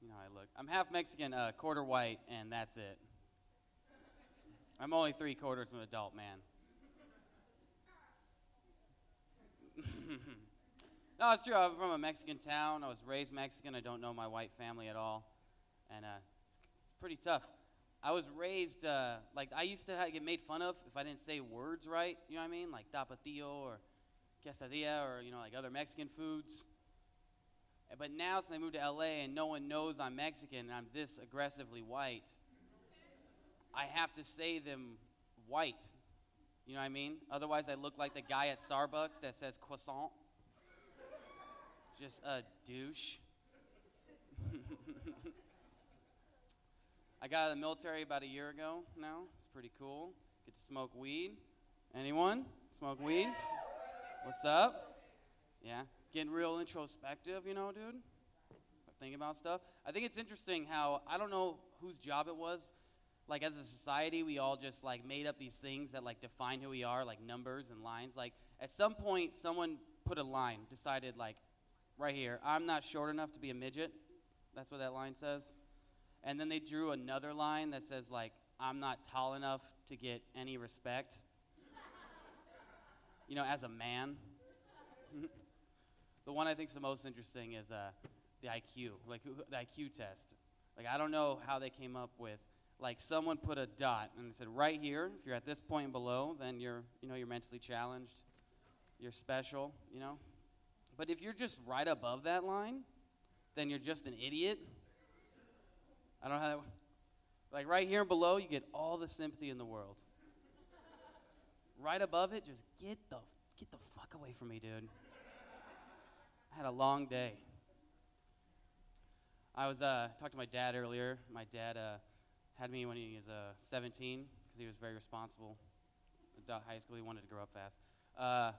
You know how I look. I'm half Mexican, uh, quarter white, and that's it. I'm only three quarters of an adult man. no, it's true. I'm from a Mexican town. I was raised Mexican. I don't know my white family at all, and uh, it's, it's pretty tough. I was raised uh, like I used to get made fun of if I didn't say words right. You know what I mean? Like tapatio or quesadilla or you know like other Mexican foods. But now since I moved to LA and no one knows I'm Mexican and I'm this aggressively white, I have to say them white. You know what I mean? Otherwise, I look like the guy at Starbucks that says croissant. Just a douche. I got out of the military about a year ago now. It's pretty cool. Get to smoke weed. Anyone? Smoke weed? What's up? Yeah. Getting real introspective, you know, dude? Thinking about stuff. I think it's interesting how, I don't know whose job it was. Like, as a society, we all just, like, made up these things that, like, define who we are, like numbers and lines. Like, at some point, someone put a line, decided, like, right here, I'm not short enough to be a midget. That's what that line says. And then they drew another line that says, like, I'm not tall enough to get any respect. you know, as a man. The one I think's the most interesting is uh, the IQ, like the IQ test. Like, I don't know how they came up with, like, someone put a dot and said, right here, if you're at this point point below, then you're, you know, you're mentally challenged. You're special, you know? But if you're just right above that line, then you're just an idiot. I don't know how that. Like right here below, you get all the sympathy in the world. right above it, just get the get the fuck away from me, dude. Had a long day. I was uh, talked to my dad earlier. My dad uh, had me when he was uh, 17 because he was very responsible. At high school, he wanted to grow up fast. Uh,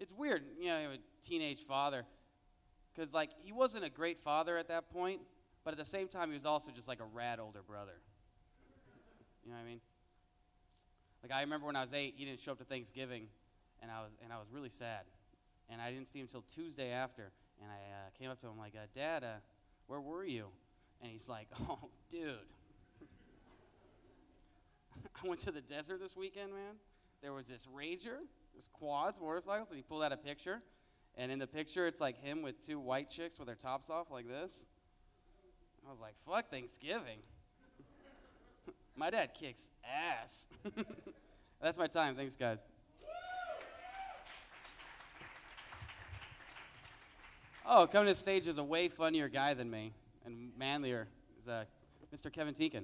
it's weird, you know, a teenage father, because like he wasn't a great father at that point, but at the same time, he was also just like a rad older brother. You know what I mean? Like I remember when I was eight, he didn't show up to Thanksgiving, and I was and I was really sad, and I didn't see him until Tuesday after, and I uh, came up to him like, uh, "Dad, uh, where were you?" And he's like, "Oh, dude." I went to the desert this weekend, man. There was this rager, was quads, motorcycles, and he pulled out a picture. And in the picture, it's like him with two white chicks with their tops off, like this. I was like, fuck Thanksgiving. my dad kicks ass. That's my time. Thanks, guys. Oh, coming to the stage is a way funnier guy than me and manlier is uh, Mr. Kevin Teakin.